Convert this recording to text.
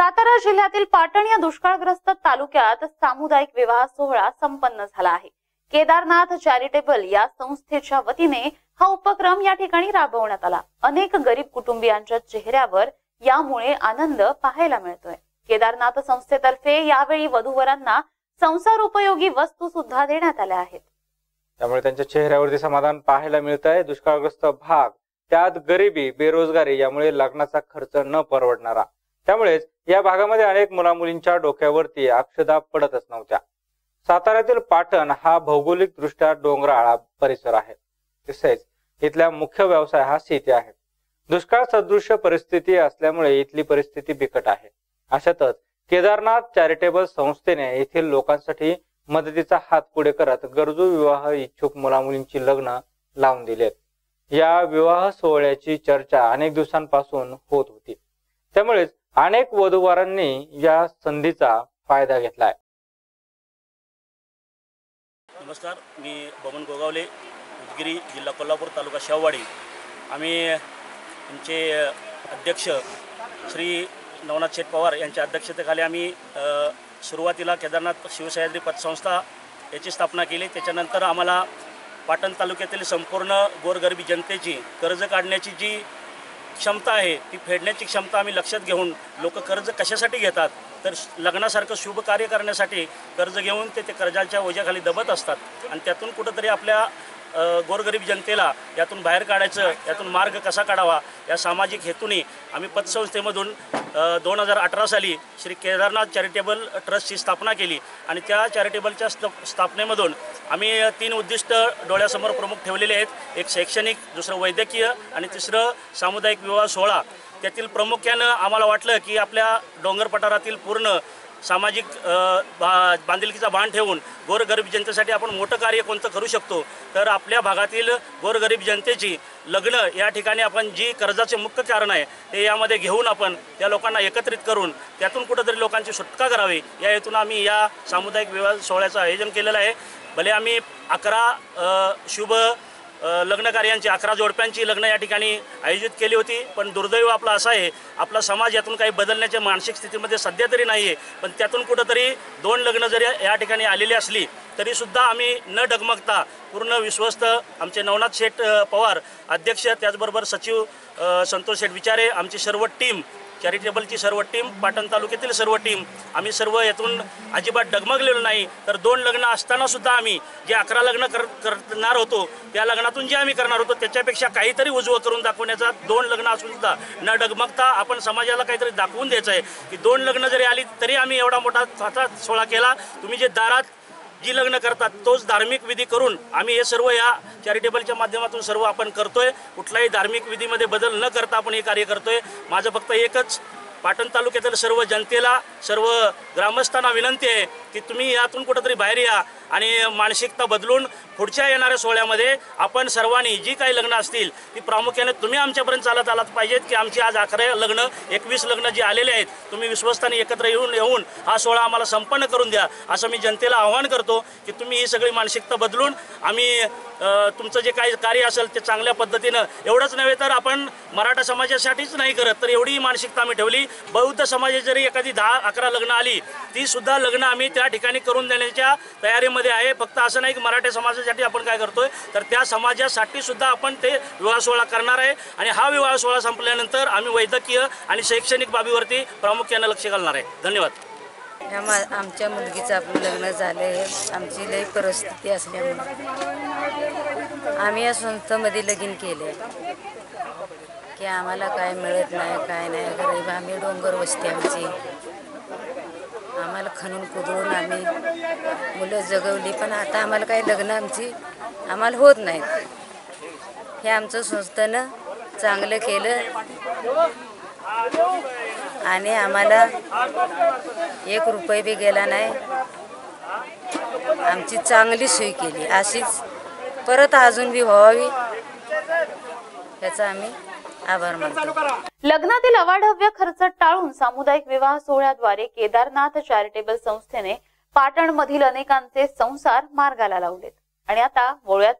सातारा जिल्ह्यातील पाटण या दुष्काळग्रस्त तालुक्यात सामुदायिक विवाह सोहळा संपन्न झाला आहे. केदारनाथ चॅरिटेबल या संस्थेच्या वतीने हा उपक्रम या ठिकाणी राबवण्यात आला. अनेक गरीब कुटुंबियांच्या चेहऱ्यावर यामुळे आनंद पाहायला मिळतोय. केदारनाथ संस्थेतर्फे यावेळी वधूवरांना संसार उपयोगी वस्तू सुद्धा देण्यात आल्या आहेत. त्यामुळे त्यांच्या चेहऱ्यावरती समाधान पाहायला मिळत आहे दुष्काळग्रस्त भाग त्यात गरिबी बेरोजगारी यामुळे लग्नाचा खर्च न परवडणारा. त्यामुळेच या भागामध्ये अनेक मुला मुलींच्या डोक्यावरती अक्षदा पडतच नव्हत्या. साताऱ्यातील पाटण हा भौगोलिक दृष्ट्या डोंगराळ परिसर आहे. तसेच इथला मुख्य व्यवसाय हा शेती आहे. दुष्काळ सदृश्य परिस्थिती असल्यामुळे इथली परिस्थिती बिकट आहे. अशातच केदारनाथ चॅरिटेबल संस्थेने येथील लोकांसाठी मदतीचा हात पुढे करत गरजू विवाह इच्छुक मुलामुलींची लग्न लावून दिलेत. या विवाह सोहळ्याची चर्चा अनेक दिवसांपासून होत होती. त्यामुळेच अनेक वधूवरांनी या संधीचा फायदा घेतलाय. नमस्कार मी बमन गोगावले उदगिरी जिल्हा कोल्हापूर तालुका शेववाडी. आम्ही आमचे अध्यक्ष श्री नवनाथ शेठ पवार यांच्या अध्यक्षतेखाली आम्ही सुरुवातीला केदारनाथ शिवसह्याद्री पतसंस्था याची स्थापना केली. त्याच्यानंतर आम्हाला पाटण तालुक्यातील संपूर्ण गोरगरबी जनतेची कर्ज काढण्याची जी क्षमता आहे ती फेडण्याची क्षमता आम्ही लक्षात घेऊन लोक कर्ज कशासाठी घेतात? तर लग्नासारखं शुभ कार्य करण्यासाठी कर्ज घेऊन ते ते कर्जाच्या ओझ्याखाली दबत असतात. आणि त्यातून कुठंतरी आपल्या गोरगरीब जनतेला यातून बाहेर काढायचं यातून मार्ग कसा काढावा या सामाजिक हेतूने आम्ही पतसंस्थेमधून दोन हजार अठरा साली श्री केदारनाथ चॅरिटेबल ट्रस्टची स्थापना केली. आणि त्या चॅरिटेबलच्या स्त स्थापनेमधून आम्ही तीन उद्दिष्ट डोळ्यासमोर प्रमुख ठेवलेले आहेत. एक शैक्षणिक दुसरं वैद्यकीय आणि तिसरं सामुदायिक विवाह सोहळा. त्यातील प्रामुख्यानं आम्हाला वाटलं की आपल्या डोंगर पठारातील पूर्ण सामाजिक बा बांधिलकीचा बाण ठेवून गोरगरीब जनतेसाठी आपण मोठं कार्य कोणतं करू शकतो? तर आपल्या भागातील गोरगरीब जनतेची लग्न या ठिकाणी आपण जी कर्जाचे मुख्य कारण आहे ते यामध्ये घेऊन आपण त्या लोकांना एकत्रित करून त्यातून कुठंतरी लोकांची सुटका करावी. या हेतून आम्ही या सामुदायिक विवाह सोहळ्याचं आयोजन केलेलं आहे. भले आम्ही अकरा शुभ लग्नकार्यांची अकरा जोडप्यांची लग्न या ठिकाणी आयोजित केली होती पण दुर्दैव आपला असा आहे आपला समाज यातून काही बदलण्याच्या मानसिक स्थितीमध्ये सध्या तरी नाही आहे पण त्यातून कुठंतरी दोन लग्न जरी या ठिकाणी आलेली असली तरीसुद्धा आम्ही न डगमगता पूर्ण विश्वस्त आमचे नवनाथ शेठ पवार अध्यक्ष त्याचबरोबर सचिव संतोष शेठ विचारे आमची सर्व टीम चॅरिटेबलची सर्व टीम पाटण तालुक्यातील सर्व टीम आम्ही सर्व यातून अजिबात डगमगलेलो नाही. तर दोन लग्न असताना सुद्धा आम्ही जे अकरा लग्न कर करणार होतो त्या लग्नातून जे आम्ही करणार होतो त्याच्यापेक्षा काहीतरी उजवं करून दाखवण्याचा दोन लग्न असून सुद्धा न डगमगता आपण समाजाला काहीतरी दाखवून द्यायचं आहे. की दोन लग्न जरी आली तरी आम्ही एवढा मोठा साचा सोहळा केला. तुम्ही जे दारात जी लग्न करतात तोच धार्मिक विधी करून आम्ही हे सर्व या चॅरिटेबलच्या माध्यमातून सर्व आपण करतोय. कुठलाही धार्मिक विधीमध्ये बदल न करता आपण हे कार्य करतोय. माझं फक्त एकच पाटण तालुक्यातील सर्व जनतेला सर्व ग्रामस्थांना विनंती आहे की तुम्ही यातून कुठंतरी बाहेर या आणि मानसिकता बदलून पुढच्या येणाऱ्या सोहळ्यामध्ये आपण सर्वांनी जी काही लग्न असतील ती प्रामुख्याने तुम्ही आमच्यापर्यंत चालत आलात पाहिजेत की आमची आज अकरा लग्न एकवीस लग्न जी आलेले आहेत तुम्ही विश्वस्ताने एकत्र येऊन येऊन हा सोहळा आम्हाला संपन्न करून द्या असं मी जनतेला आवाहन करतो की तुम्ही ही सगळी मानसिकता बदलून आम्ही तुमचं जे काही कार्य असेल ते चांगल्या पद्धतीनं एवढंच नव्हे तर आपण मराठा समाजासाठीच नाही करत तर एवढी मानसिकता आम्ही ठेवली बौद्ध समाजाची जरी एखादी दहा अकरा लग्न आली ती सुद्धा लग्न आम्ही त्या ठिकाणी करून देण्याच्या तयारीमध्ये आहे. फक्त असं नाही की मराठा समाजासाठी आपण काय करतोय तर त्या समाजासाठी सुद्धा आपण ते विवाह सोहळा करणार आहे. आणि हा विवाह सोहळा संपल्यानंतर आम्ही वैद्यकीय आणि शैक्षणिक बाबीवरती प्रामुख्यानं लक्ष घालणार आहे. धन्यवाद. ह्या मा आमच्या मुलगीचं आपलं लग्न झालं आहे. आमची लई परिस्थिती असल्यामुळे. आम्ही या संस्थेमध्ये लगीन केले की आम्हाला काय मिळत नाही काय नाही. गरीब आम्ही डोंगर वस्ती आमची. आम्हाला खणून कुदळून आम्ही मुलं जगवली पण आता आम्हाला काही लग्न आमची आम्हाला होत नाहीत. हे आमचं संस्थेनं चांगलं केलं आणि आम्हाला एक रुपये बी गेला नाही. आमची चांगली सोय केली. अशीच परत अजून बी व्हावी याचा आम्ही आभार मानतो. लग्नातील अवाढव्य खर्च टाळून सामुदायिक विवाह सोहळ्याद्वारे केदारनाथ चॅरिटेबल संस्थेने पाटण मधील अनेकांचे संसार मार्गाला लावलेत. आणि आता वळूयात